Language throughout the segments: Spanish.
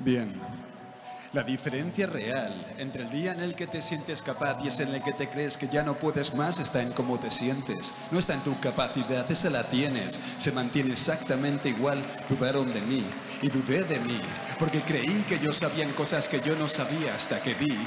Bien. La diferencia real entre el día en el que te sientes capaz y es en el que te crees que ya no puedes más está en cómo te sientes. No está en tu capacidad, esa la tienes. Se mantiene exactamente igual. Dudaron de mí y dudé de mí porque creí que yo sabían cosas que yo no sabía hasta que vi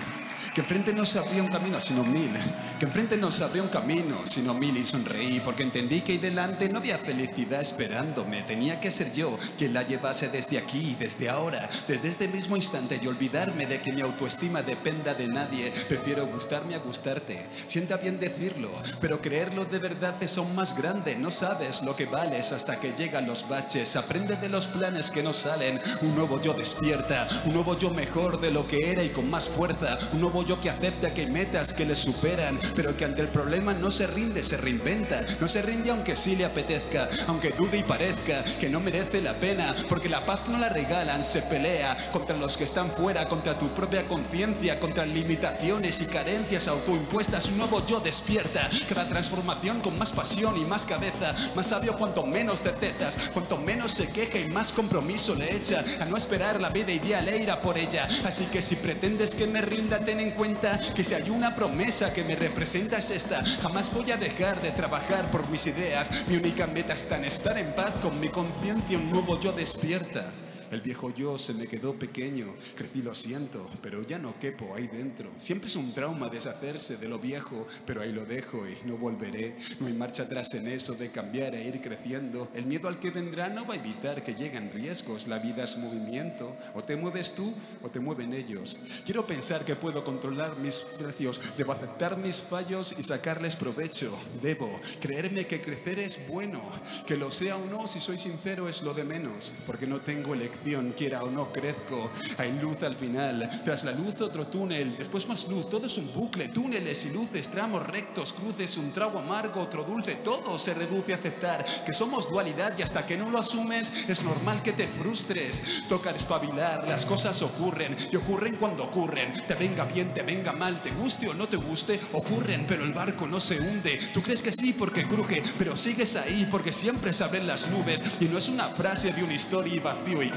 que enfrente no se un camino sino mil, que enfrente no se un camino sino mil. Y sonreí porque entendí que ahí delante no había felicidad esperándome, tenía que ser yo quien la llevase desde aquí, desde ahora, desde este mismo instante. Y olvidarme de que mi autoestima dependa de nadie, prefiero gustarme a gustarte, sienta bien decirlo, pero creerlo de verdad es aún más grande, no sabes lo que vales hasta que llegan los baches, aprende de los planes que no salen, un nuevo yo despierta, un nuevo yo mejor de lo que era y con más fuerza, un nuevo yo que acepta que hay metas que le superan, pero que ante el problema no se rinde, se reinventa. No se rinde aunque sí le apetezca, aunque dude y parezca que no merece la pena, porque la paz no la regalan, se pelea contra los que están fuera, contra tu propia conciencia, contra limitaciones y carencias autoimpuestas. Un nuevo yo despierta, cada transformación con más pasión y más cabeza, más sabio cuanto menos certezas, cuanto menos se queja y más compromiso le echa a no esperar la vida ideal e ir a por ella. Así que si pretendes que me rinda, ten en cuenta que si hay una promesa que me representa es esta. Jamás voy a dejar de trabajar por mis ideas. Mi única meta está en estar en paz con mi conciencia. Un nuevo yo despierta. El viejo yo se me quedó pequeño, crecí lo siento, pero ya no quepo ahí dentro. Siempre es un trauma deshacerse de lo viejo, pero ahí lo dejo y no volveré. No hay marcha atrás en eso de cambiar e ir creciendo. El miedo al que vendrá no va a evitar que lleguen riesgos. La vida es movimiento. O te mueves tú o te mueven ellos. Quiero pensar que puedo controlar mis precios. Debo aceptar mis fallos y sacarles provecho. Debo creerme que crecer es bueno. Que lo sea o no, si soy sincero, es lo de menos. Porque no tengo elección quiera o no crezco. Hay luz al final, tras la luz otro túnel, después más luz, todo es un bucle, túneles y luces, tramos rectos, cruces, un trago amargo, otro dulce, todo se reduce a aceptar que somos dualidad y hasta que no lo asumes es normal que te frustres. Toca espabilar, las cosas ocurren y ocurren cuando ocurren. Te venga bien, te venga mal, te guste o no te guste, ocurren, pero el barco no se hunde. Tú crees que sí porque cruje, pero sigues ahí porque siempre se abren las nubes y no es una frase de una historia vacío y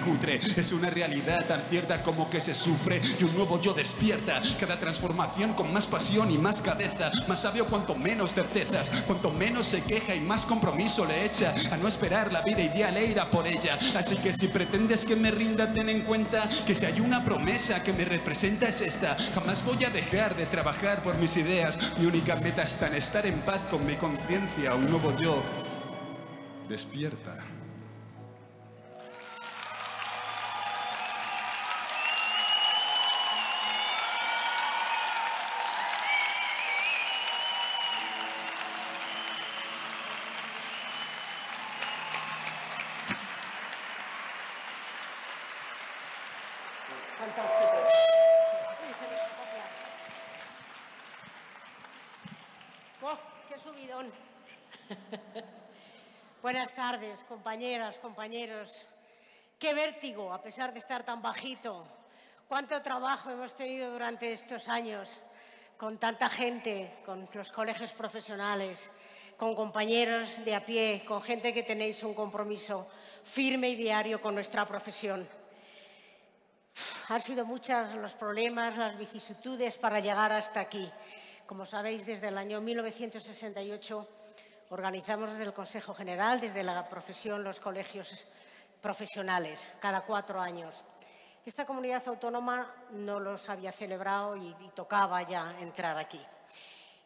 Es una realidad tan cierta como que se sufre y un nuevo yo despierta. Cada transformación con más pasión y más cabeza. Más sabio cuanto menos certezas, cuanto menos se queja y más compromiso le echa a no esperar la vida ideal e ir a por ella. Así que si pretendes que me rinda, ten en cuenta que si hay una promesa que me representa es esta. Jamás voy a dejar de trabajar por mis ideas. Mi única meta está en estar en paz con mi conciencia. Un nuevo yo despierta. ¡Oh, qué subidón! Buenas tardes, compañeras, compañeros. Qué vértigo, a pesar de estar tan bajito. Cuánto trabajo hemos tenido durante estos años con tanta gente, con los colegios profesionales, con compañeros de a pie, con gente que tenéis un compromiso firme y diario con nuestra profesión. Han sido muchos los problemas, las vicisitudes para llegar hasta aquí. Como sabéis, desde el año 1968 organizamos desde el Consejo General, desde la profesión, los colegios profesionales, cada cuatro años. Esta comunidad autónoma no los había celebrado y, y tocaba ya entrar aquí.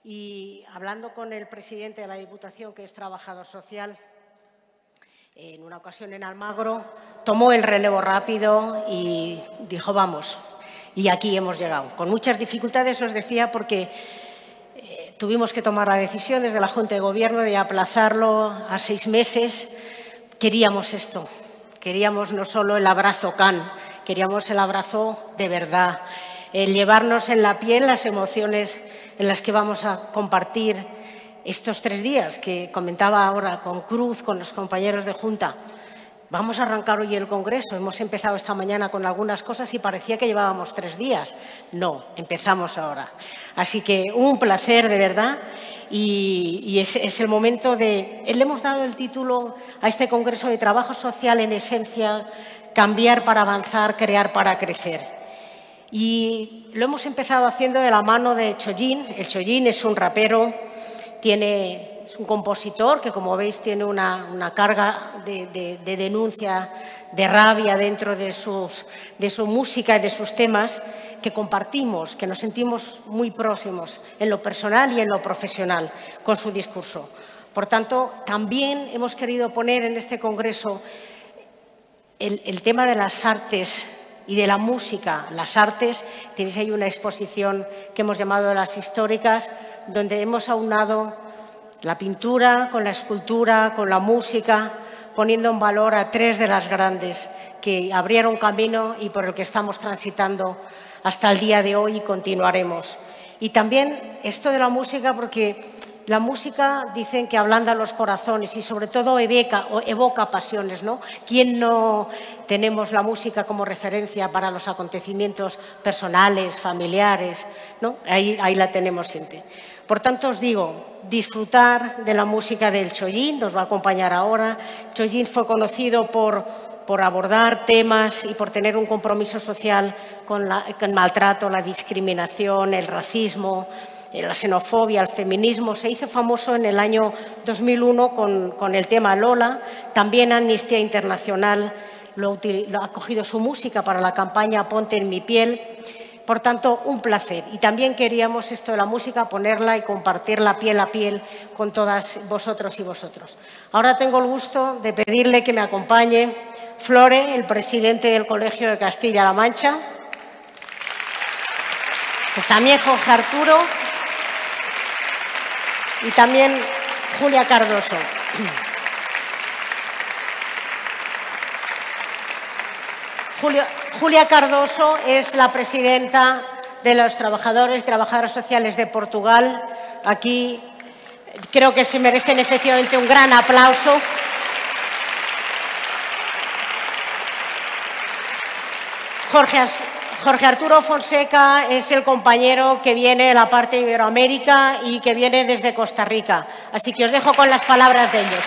Y hablando con el presidente de la Diputación, que es trabajador social, en una ocasión en Almagro, tomó el relevo rápido y dijo, vamos, y aquí hemos llegado. Con muchas dificultades, os decía, porque tuvimos que tomar la decisión desde la Junta de Gobierno de aplazarlo a seis meses. Queríamos esto, queríamos no solo el abrazo can, queríamos el abrazo de verdad, el llevarnos en la piel las emociones en las que vamos a compartir estos tres días que comentaba ahora con Cruz, con los compañeros de Junta. Vamos a arrancar hoy el Congreso. Hemos empezado esta mañana con algunas cosas y parecía que llevábamos tres días. No, empezamos ahora. Así que un placer de verdad y, es, es, el momento de... Le hemos dado el título a este Congreso de Trabajo Social en esencia, cambiar para avanzar, crear para crecer. Y lo hemos empezado haciendo de la mano de Chollín. El Chollín es un rapero, tiene, es un compositor que, como veis, tiene una, carga de, denuncia, de rabia dentro de, sus, de su música y de sus temas que compartimos, que nos sentimos muy próximos en lo personal y en lo profesional con su discurso. Por tanto, también hemos querido poner en este Congreso el, tema de las artes y de la música, las artes, tenéis ahí una exposición que hemos llamado las históricas, donde hemos aunado la pintura con la escultura, con la música, poniendo en valor a tres de las grandes que abrieron camino y por el que estamos transitando hasta el día de hoy y continuaremos. Y también esto de la música, porque la música dicen que ablanda los corazones y sobre todo evoca, pasiones, ¿no? ¿Quién no tenemos la música como referencia para los acontecimientos personales, familiares? ¿no? Ahí, ahí la tenemos siempre. Por tanto, os digo, disfrutar de la música del Chollín, nos va a acompañar ahora. Chollín fue conocido por, por abordar temas y por tener un compromiso social con, con el maltrato, la discriminación, el racismo, eh, la xenofobia, el feminismo. Se hizo famoso en el año 2001 con, el tema Lola. También Amnistía Internacional lo, ha cogido su música para la campaña Ponte en mi piel. Por tanto, un placer. Y también queríamos esto de la música, ponerla y compartirla piel a piel con todas vosotros y vosotros. Ahora tengo el gusto de pedirle que me acompañe Flore, el presidente del Colegio de Castilla-La Mancha. También Jorge Arturo, y también Julia Cardoso. Julia Cardoso es la presidenta de los trabajadores y trabajadoras sociales de Portugal. Aquí creo que se merecen efectivamente un gran aplauso. Jorge, Arturo Fonseca es el compañero que viene de la parte de Iberoamérica y que viene desde Costa Rica. Así que os dejo con las palabras de ellos.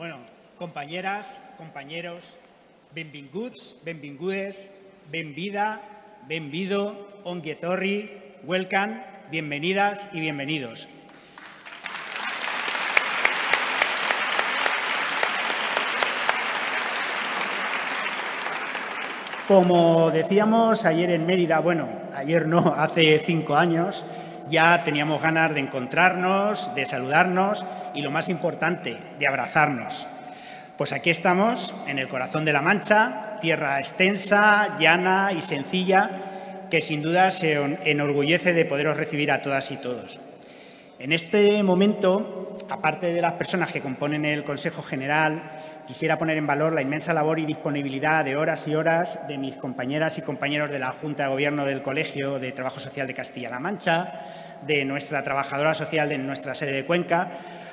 Bueno, compañeras, compañeros, benvinguts, benvingudes, benvida, benvido, onguietorri, welcome, bienvenidas y bienvenidos. Como decíamos ayer en Mérida, bueno, ayer no, hace cinco años, ya teníamos ganas de encontrarnos, de saludarnos y lo más importante, de abrazarnos. Pues aquí estamos, en el corazón de la Mancha, tierra extensa, llana y sencilla, que sin duda se enorgullece de poderos recibir a todas y todos. En este momento, aparte de las personas que componen el Consejo General, Quisiera poner en valor la inmensa labor y disponibilidad de horas y horas de mis compañeras y compañeros de la Junta de Gobierno del Colegio de Trabajo Social de Castilla-La Mancha, de nuestra trabajadora social de nuestra sede de Cuenca,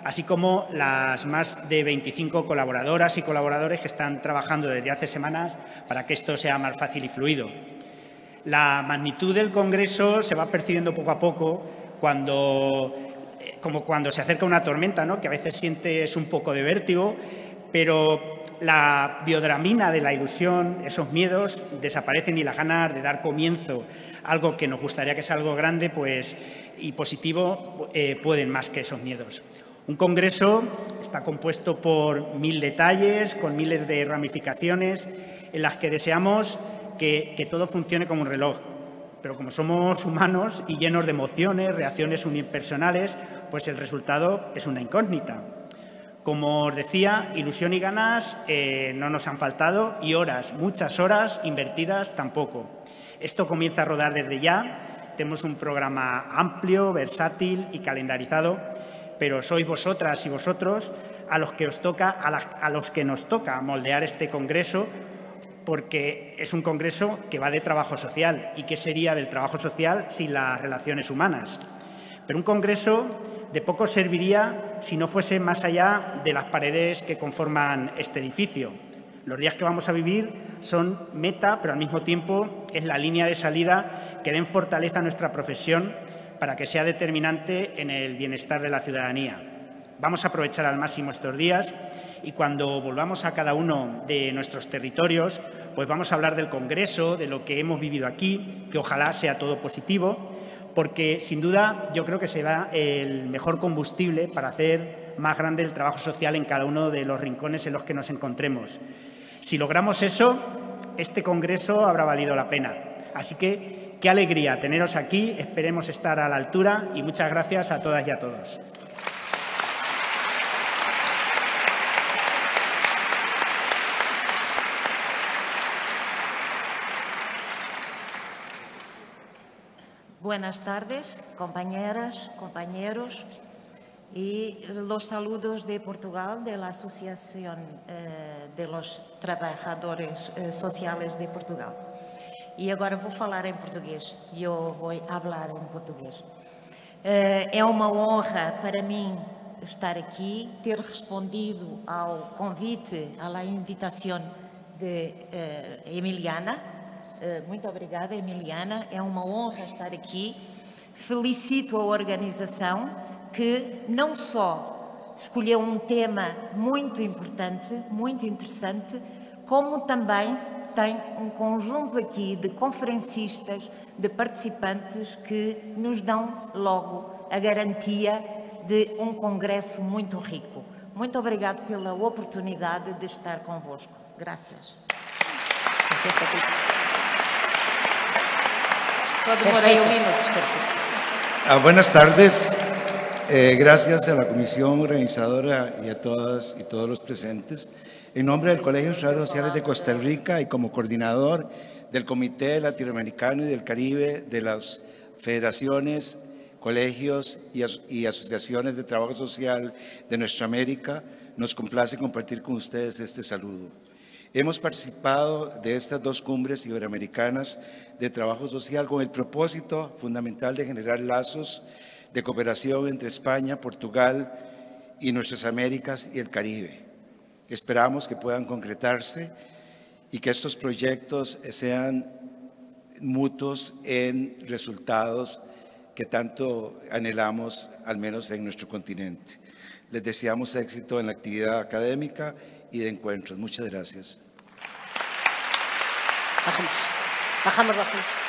así como las más de 25 colaboradoras y colaboradores que están trabajando desde hace semanas para que esto sea más fácil y fluido. La magnitud del Congreso se va percibiendo poco a poco eh, como cuando se acerca una tormenta, que a veces sientes un poco de vértigo pero la biodramina de la ilusión, esos miedos desaparecen y las ganas de dar comienzo a algo que nos gustaría que sea algo grande pues, y positivo eh, pueden más que esos miedos. Un congreso está compuesto por mil detalles, con miles de ramificaciones, en las que deseamos que, que todo funcione como un reloj. Pero como somos humanos y llenos de emociones, reacciones unipersonales, pues el resultado es una incógnita. Como os decía, ilusión y ganas eh, no nos han faltado y horas, muchas horas invertidas tampoco. Esto comienza a rodar desde ya. Tenemos un programa amplio, versátil y calendarizado, pero sois vosotras y vosotros a los que os toca, a, los que nos toca moldear este congreso, porque es un congreso que va de trabajo social. ¿Y qué sería del trabajo social sin las relaciones humanas? Pero un congreso de poco serviría si no fuese más allá de las paredes que conforman este edificio. Los días que vamos a vivir son meta, pero al mismo tiempo es la línea de salida que den fortaleza a nuestra profesión para que sea determinante en el bienestar de la ciudadanía. Vamos a aprovechar al máximo estos días y cuando volvamos a cada uno de nuestros territorios, pues vamos a hablar del Congreso, de lo que hemos vivido aquí, que ojalá sea todo positivo, porque sin duda yo creo que será el mejor combustible para hacer más grande el trabajo social en cada uno de los rincones en los que nos encontremos. Si logramos eso, este Congreso habrá valido la pena. Así que qué alegría teneros aquí, esperemos estar a la altura y muchas gracias a todas y a todos. Buenas tardes, compañeras, compañeros, y los saludos de Portugal, de la Asociación eh, de los Trabajadores eh, Sociales de Portugal. E agora vou falar em português. Eu vou falar em português. Eh, é uma honra para mim estar aqui, ter respondido ao convite, à invitação de Emiliana, eh, muito obrigada, Emiliana. É uma honra estar aqui. Felicito a organização que não só escolheu um tema muito importante, muito interessante, como também tem um conjunto aqui de conferencistas, de participantes que nos dão logo a garantia de um congresso muito rico. Muito obrigado pela oportunidade de estar convosco. Graças. un minuto. Ah, buenas tardes. Eh, gracias a la comisión organizadora y a todas y todos los presentes. En nombre del Colegio de Sociales de Costa Rica y como coordinador del Comité Latinoamericano y del Caribe de las federaciones, colegios y, y asociaciones de trabajo social de nuestra América, nos complace compartir con ustedes este saludo. Hemos participado de estas dos cumbres iberoamericanas de trabajo social con el propósito fundamental de generar lazos de cooperación entre España, Portugal y nuestras Américas y el Caribe. Esperamos que puedan concretarse y que estos proyectos sean mutuos en resultados que tanto anhelamos, al menos en nuestro continente. Les deseamos éxito en la actividad académica y de encuentros. Muchas gracias. Bajamos, bajamos, bajamos.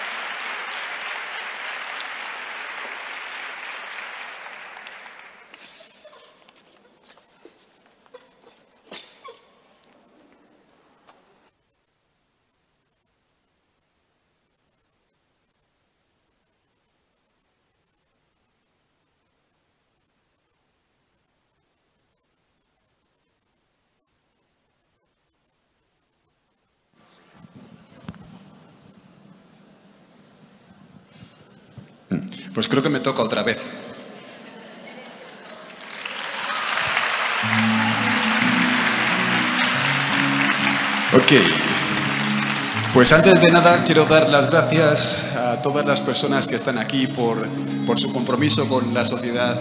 Pues creo que me toca otra vez. Ok. Pues antes de nada quiero dar las gracias a todas las personas que están aquí por, por su compromiso con la sociedad,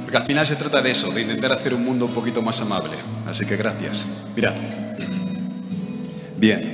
porque al final se trata de eso, de intentar hacer un mundo un poquito más amable. Así que gracias. Mirad. Bien.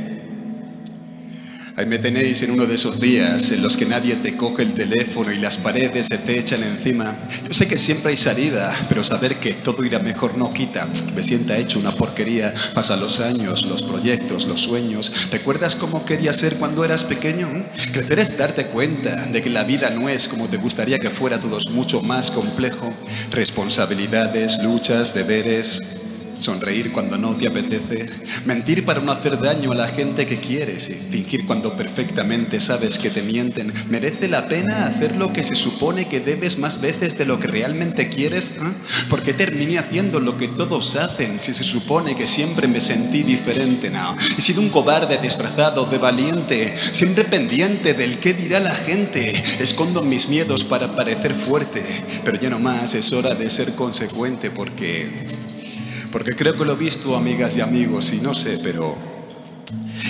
Ahí me tenéis en uno de esos días en los que nadie te coge el teléfono y las paredes se te echan encima. Yo sé que siempre hay salida, pero saber que todo irá mejor no quita. Me sienta hecho una porquería. Pasan los años, los proyectos, los sueños. ¿Recuerdas cómo querías ser cuando eras pequeño? Crecer es darte cuenta de que la vida no es como te gustaría que fuera, todo mucho más complejo. Responsabilidades, luchas, deberes, sonreír cuando no te apetece, mentir para no hacer daño a la gente que quieres y fingir cuando perfectamente sabes que te mienten. ¿Merece la pena hacer lo que se supone que debes más veces de lo que realmente quieres? ¿Ah? ¿Por qué terminé haciendo lo que todos hacen si se supone que siempre me sentí diferente? No, he sido un cobarde disfrazado de valiente, siempre pendiente del qué dirá la gente. Escondo mis miedos para parecer fuerte, pero ya no más, es hora de ser consecuente porque porque creo que lo he visto, amigas y amigos, y no sé, pero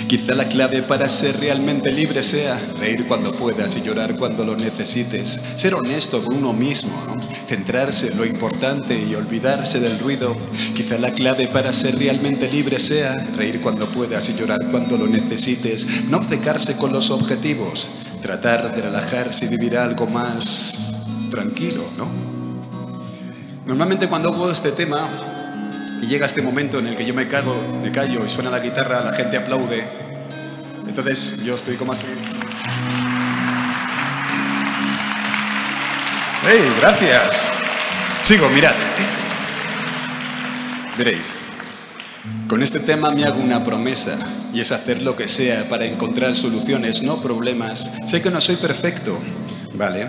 Quizá la clave para ser realmente libre sea reír cuando puedas y llorar cuando lo necesites. Ser honesto con uno mismo, centrarse en lo importante y olvidarse del ruido. Quizá la clave para ser realmente libre sea reír cuando puedas y llorar cuando lo necesites. No obcecarse con los objetivos, tratar de relajarse y vivir algo más tranquilo, ¿no? Normalmente cuando hago este tema y llega este momento en el que yo me cago, me callo y suena la guitarra, la gente aplaude. Entonces yo estoy como así. ¡Hey, gracias! Sigo, mirad. Veréis. Con este tema me hago una promesa y es hacer lo que sea para encontrar soluciones, no problemas. Sé que no soy perfecto, ¿vale?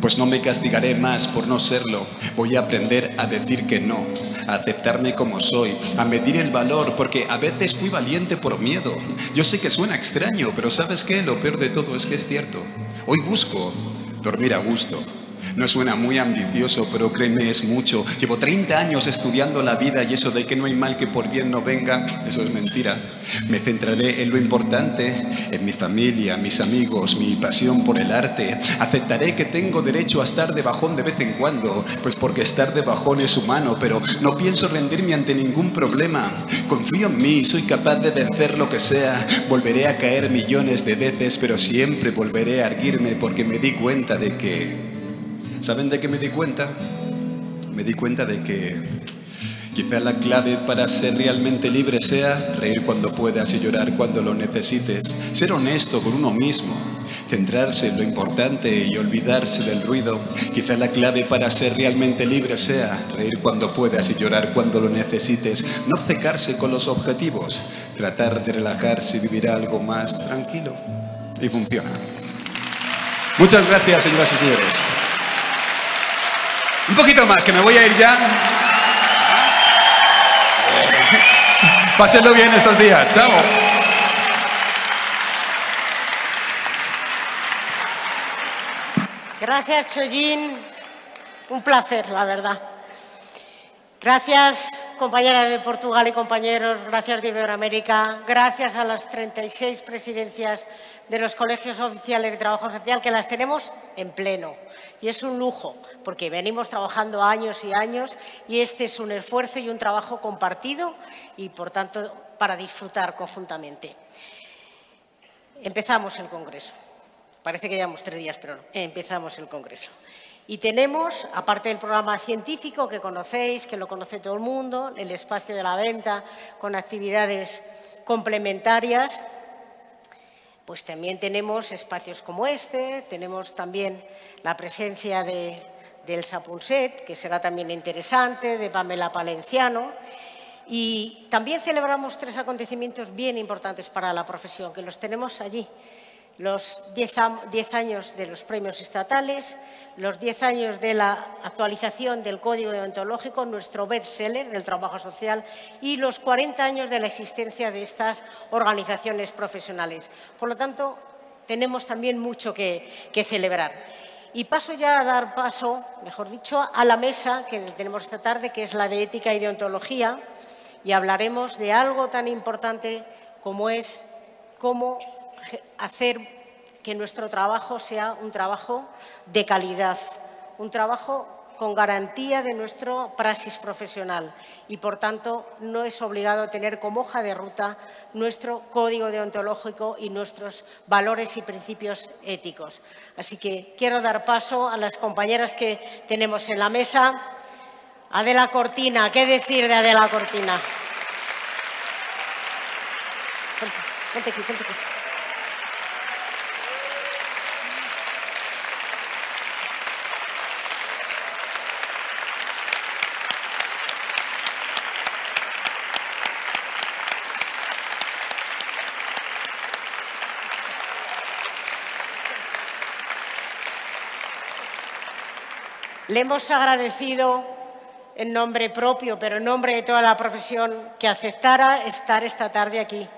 Pues no me castigaré más por no serlo. Voy a aprender a decir que no, a aceptarme como soy, a medir el valor, porque a veces fui valiente por miedo. Yo sé que suena extraño, pero ¿sabes qué? Lo peor de todo es que es cierto. Hoy busco dormir a gusto, no suena muy ambicioso, pero créeme, es mucho. Llevo 30 años estudiando la vida y eso de que no hay mal que por bien no venga, eso es mentira. Me centraré en lo importante, en mi familia, mis amigos, mi pasión por el arte. Aceptaré que tengo derecho a estar de bajón de vez en cuando, pues porque estar de bajón es humano, pero no pienso rendirme ante ningún problema. Confío en mí, soy capaz de vencer lo que sea. Volveré a caer millones de veces, pero siempre volveré a erguirme porque me di cuenta de que ¿Saben de qué me di cuenta? Me di cuenta de que quizá la clave para ser realmente libre sea reír cuando puedas y llorar cuando lo necesites, ser honesto con uno mismo, centrarse en lo importante y olvidarse del ruido. Quizá la clave para ser realmente libre sea reír cuando puedas y llorar cuando lo necesites, no obcecarse con los objetivos, tratar de relajarse y vivir algo más tranquilo. Y funciona. Muchas gracias, señoras y señores. Un poquito más, que me voy a ir ya. Pásenlo bien estos días. Chao. Gracias, Chollín. Un placer, la verdad. Gracias, compañeras de Portugal y compañeros. Gracias de Iberoamérica. Gracias a las 36 presidencias de los colegios oficiales de trabajo social, que las tenemos en pleno. Y es un lujo, porque venimos trabajando años y años y este es un esfuerzo y un trabajo compartido y, por tanto, para disfrutar conjuntamente. Empezamos el Congreso. Parece que llevamos tres días, pero. Empezamos el Congreso. Y tenemos, aparte del programa científico que conocéis, que lo conoce todo el mundo, el espacio de la venta con actividades complementarias, pues también tenemos espacios como este, tenemos también la presencia de, del Sapunset, que será también interesante, de Pamela Palenciano, y también celebramos tres acontecimientos bien importantes para la profesión, que los tenemos allí. Los 10 años de los premios estatales, los 10 años de la actualización del Código Deontológico, nuestro bestseller del trabajo social, y los 40 años de la existencia de estas organizaciones profesionales. Por lo tanto, tenemos también mucho que, celebrar. Y paso ya a dar paso, mejor dicho, a la mesa que tenemos esta tarde, que es la de ética y deontología, y hablaremos de algo tan importante como es cómo hacer que nuestro trabajo sea un trabajo de calidad, un trabajo con garantía de nuestro praxis profesional y, por tanto, no es obligado tener como hoja de ruta nuestro código deontológico y nuestros valores y principios éticos. Así que quiero dar paso a las compañeras que tenemos en la mesa. Adela Cortina, ¿qué decir de Adela Cortina? Hemos agradecido en nombre propio, pero en nombre de toda la profesión, que aceptara estar esta tarde aquí,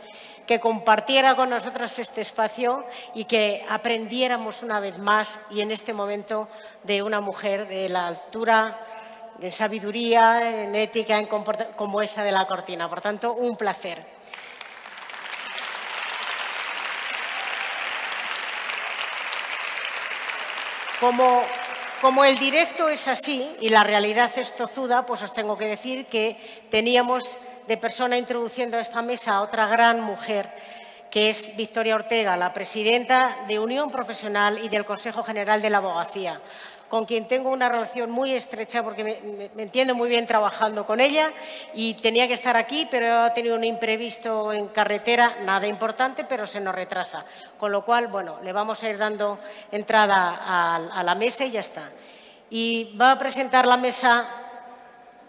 que compartiera con nosotros este espacio y que aprendiéramos una vez más y en este momento de una mujer de la altura, de sabiduría, en ética, en como esa de la cortina. Por tanto, un placer. Como como el directo es así y la realidad es tozuda, pues os tengo que decir que teníamos de persona introduciendo a esta mesa a otra gran mujer que es Victoria Ortega, la presidenta de Unión Profesional y del Consejo General de la Abogacía, con quien tengo una relación muy estrecha porque me, entiendo muy bien trabajando con ella y tenía que estar aquí, pero ha tenido un imprevisto en carretera, nada importante, pero se nos retrasa. Con lo cual, bueno, le vamos a ir dando entrada a, a la mesa y ya está. Y va a presentar la mesa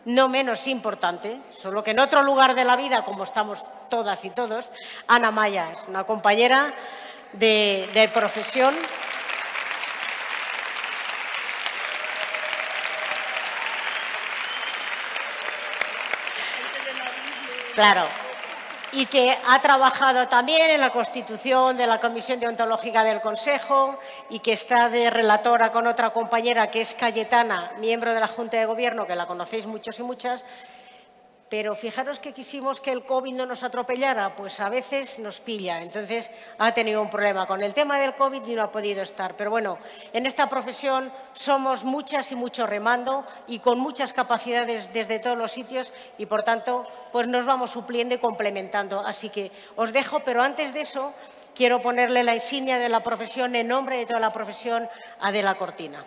no menos importante, solo que en otro lugar de la vida, como estamos todas y todos, Ana Maya es una compañera de, profesión. Claro, y que ha trabajado también en la constitución de la Comisión Deontológica del Consejo y que está de relatora con otra compañera que es Cayetana, miembro de la Junta de Gobierno, que la conocéis muchos y muchas, pero fijaros que quisimos que el COVID no nos atropellara, pues a veces nos pilla. Entonces ha tenido un problema con el tema del COVID y no ha podido estar. Pero bueno, en esta profesión somos muchas y mucho remando y con muchas capacidades desde todos los sitios y por tanto pues nos vamos supliendo y complementando. Así que os dejo, pero antes de eso quiero ponerle la insignia de la profesión en nombre de toda la profesión a De la Cortina.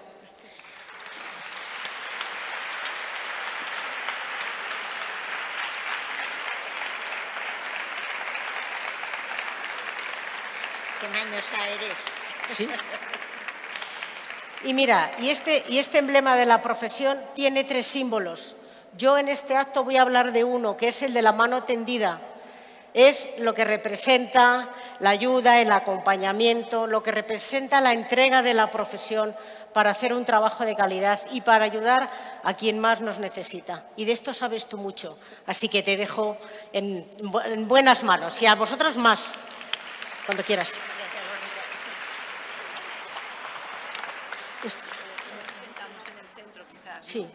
Y mira, y este, y este emblema de la profesión tiene tres símbolos. Yo en este acto voy a hablar de uno, que es el de la mano tendida. Es lo que representa la ayuda, el acompañamiento, lo que representa la entrega de la profesión para hacer un trabajo de calidad y para ayudar a quien más nos necesita. Y de esto sabes tú mucho, así que te dejo en, en buenas manos y a vosotros más, cuando quieras. Sí.